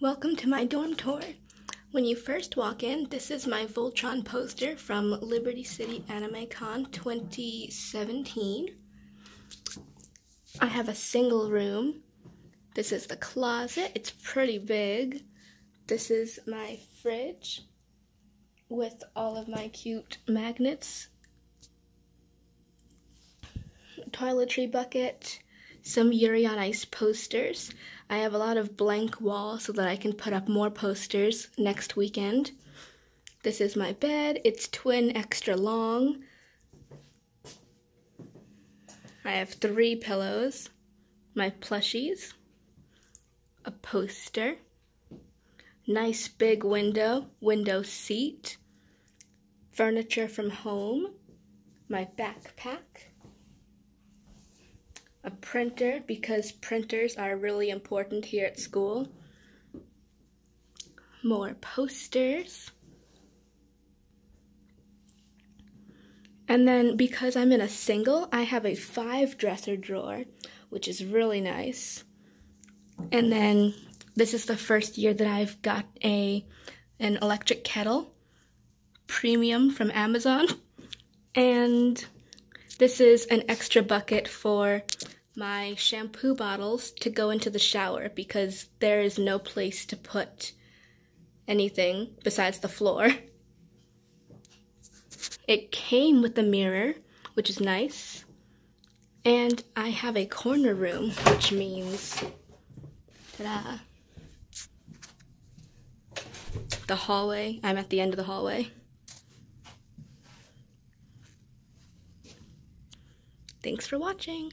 Welcome to my dorm tour. When you first walk in, this is my Voltron poster from Liberty City Anime Con 2017. I have a single room. This is the closet. It's pretty big. This is my fridge with all of my cute magnets. Toiletry bucket some Yuri on Ice posters. I have a lot of blank walls so that I can put up more posters next weekend. This is my bed. It's twin extra long. I have three pillows, my plushies, a poster, nice big window, window seat, furniture from home, my backpack, a printer because printers are really important here at school. More posters. And then because I'm in a single, I have a five dresser drawer, which is really nice. And then this is the first year that I've got a an electric kettle premium from Amazon. And this is an extra bucket for my shampoo bottles to go into the shower because there is no place to put anything besides the floor. It came with a mirror, which is nice. And I have a corner room, which means, ta-da, the hallway. I'm at the end of the hallway. Thanks for watching.